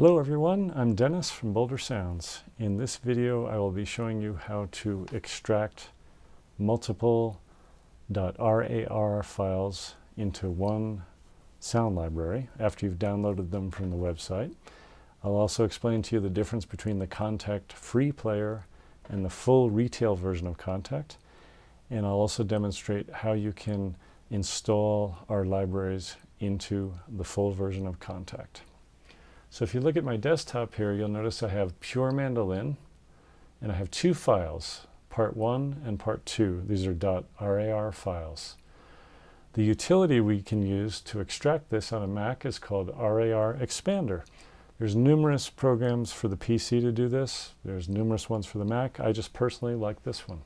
Hello everyone, I'm Dennis from Bolder Sounds. In this video I will be showing you how to extract multiple .rar files into one sound library after you've downloaded them from the website. I'll also explain to you the difference between the Kontakt free player and the full retail version of Kontakt. And I'll also demonstrate how you can install our libraries into the full version of Kontakt. So if you look at my desktop here, you'll notice I have Pure Mandolin, and I have two files, part one and part two. These are .rar files. The utility we can use to extract this on a Mac is called RAR Expander. There's numerous programs for the PC to do this. There's numerous ones for the Mac. I just personally like this one.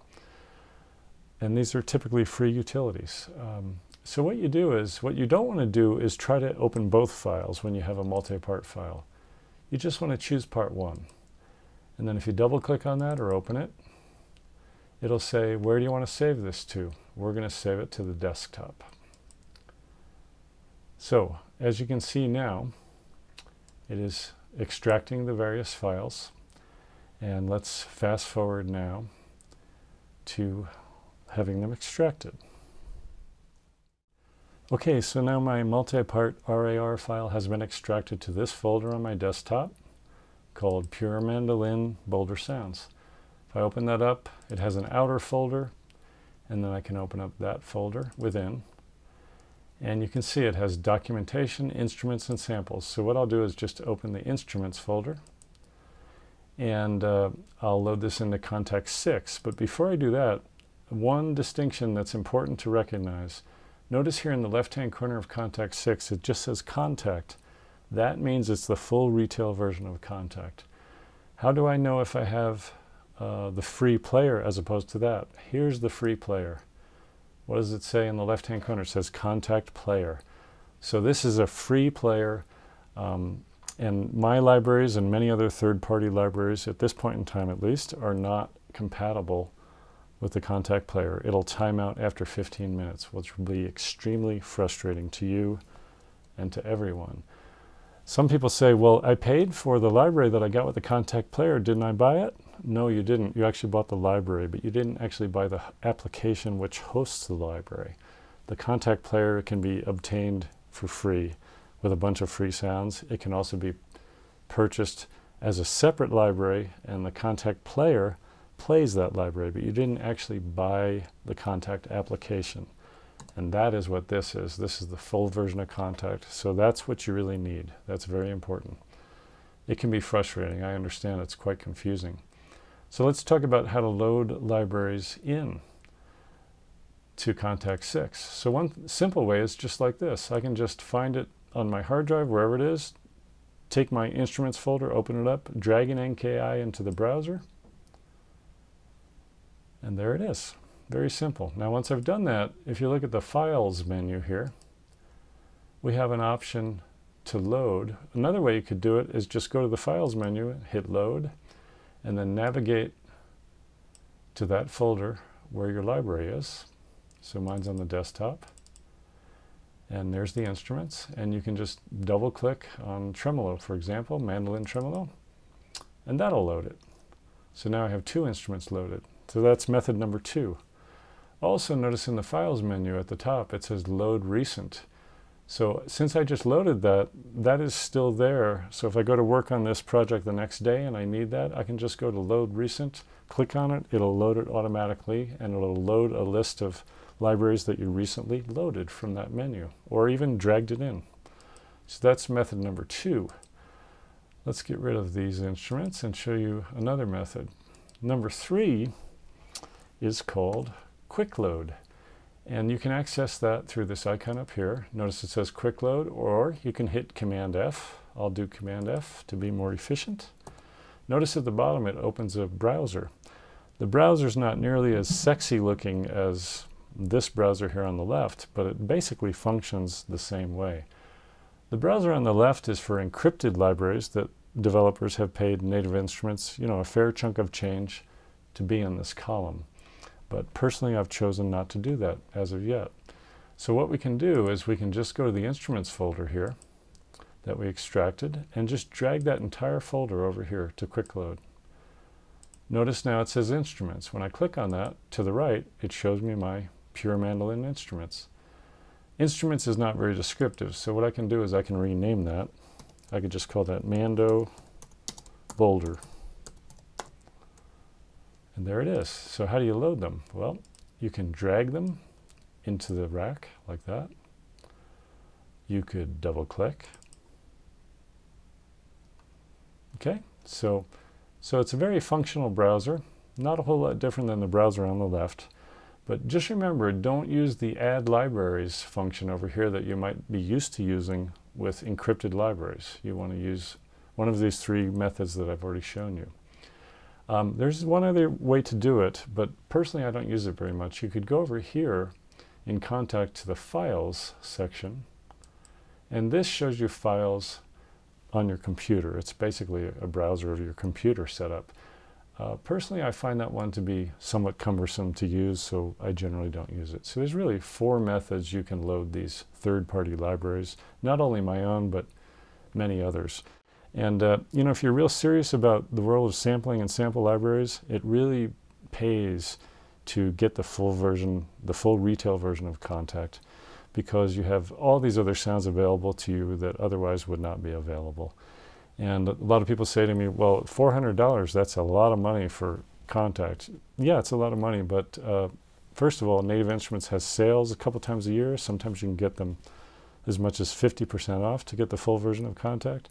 And these are typically free utilities. Um, so what you do is, what you don't want to do is try to open both files when you have a multi-part file. You just want to choose part one. And then if you double click on that or open it, it'll say, where do you want to save this to? We're going to save it to the desktop. So, as you can see now, it is extracting the various files. And let's fast forward now to having them extracted. Okay, so now my multi-part RAR file has been extracted to this folder on my desktop called Pure Mandolin Bolder Sounds. If I open that up, it has an outer folder, and then I can open up that folder within. And you can see it has documentation, instruments, and samples. So what I'll do is just open the instruments folder, and uh, I'll load this into Kontakt 6. But before I do that, one distinction that's important to recognize Notice here in the left-hand corner of Kontakt 6, it just says Kontakt. That means it's the full retail version of Kontakt. How do I know if I have uh, the free player as opposed to that? Here's the free player. What does it say in the left-hand corner? It says Kontakt Player. So this is a free player. Um, and my libraries and many other third-party libraries, at this point in time at least, are not compatible with the Kontakt player. It'll time out after 15 minutes, which will be extremely frustrating to you and to everyone. Some people say, well, I paid for the library that I got with the Kontakt player. Didn't I buy it? No, you didn't. You actually bought the library, but you didn't actually buy the application which hosts the library. The Kontakt player can be obtained for free with a bunch of free sounds. It can also be purchased as a separate library, and the Kontakt player plays that library, but you didn't actually buy the Kontakt application. And that is what this is. This is the full version of Kontakt. So that's what you really need. That's very important. It can be frustrating. I understand it's quite confusing. So let's talk about how to load libraries in to Kontakt 6. So one simple way is just like this. I can just find it on my hard drive, wherever it is, take my instruments folder, open it up, drag an NKI into the browser, and there it is. Very simple. Now once I've done that, if you look at the Files menu here, we have an option to load. Another way you could do it is just go to the Files menu, hit Load, and then navigate to that folder where your library is. So mine's on the desktop. And there's the instruments. And you can just double click on tremolo, for example, mandolin tremolo, and that'll load it. So now I have two instruments loaded. So that's method number two. Also notice in the Files menu at the top it says Load Recent. So since I just loaded that, that is still there. So if I go to work on this project the next day and I need that, I can just go to Load Recent, click on it, it'll load it automatically, and it'll load a list of libraries that you recently loaded from that menu, or even dragged it in. So that's method number two. Let's get rid of these instruments and show you another method. Number three is called Quick Load. And you can access that through this icon up here. Notice it says Quick Load, or you can hit Command F. I'll do Command F to be more efficient. Notice at the bottom it opens a browser. The browser is not nearly as sexy looking as this browser here on the left, but it basically functions the same way. The browser on the left is for encrypted libraries that developers have paid Native Instruments, you know, a fair chunk of change to be in this column. But personally, I've chosen not to do that as of yet. So what we can do is we can just go to the instruments folder here. that we extracted and just drag that entire folder over here to quick load. Notice now it says instruments. When I click on that to the right, it shows me my pure mandolin instruments. Instruments is not very descriptive, so what I can do is I can rename that. I could just call that Mando Bolder. And there it is. So how do you load them? Well, you can drag them into the rack like that. You could double click. Okay, so, so it's a very functional browser. Not a whole lot different than the browser on the left. But just remember, don't use the add libraries function over here that you might be used to using with encrypted libraries. You want to use one of these three methods that I've already shown you. Um, there's one other way to do it, but personally I don't use it very much. You could go over here in Kontakt to the Files section, and this shows you files on your computer. It's basically a browser of your computer setup. Uh, personally, I find that one to be somewhat cumbersome to use, so I generally don't use it. So there's really four methods you can load these third-party libraries, not only my own, but many others. And uh, you know, if you're real serious about the world of sampling and sample libraries, it really pays to get the full version, the full retail version of Kontakt, because you have all these other sounds available to you that otherwise would not be available. And a lot of people say to me, well, $400, that's a lot of money for Kontakt. Yeah, it's a lot of money, but uh, first of all, Native Instruments has sales a couple times a year. Sometimes you can get them as much as 50% off to get the full version of Kontakt.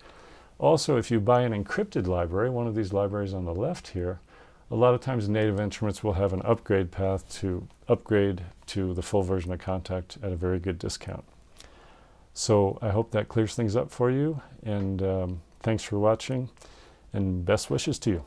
Also, if you buy an encrypted library, one of these libraries on the left here, a lot of times Native Instruments will have an upgrade path to upgrade to the full version of Kontakt at a very good discount. So I hope that clears things up for you, and um, Thanks for watching and best wishes to you.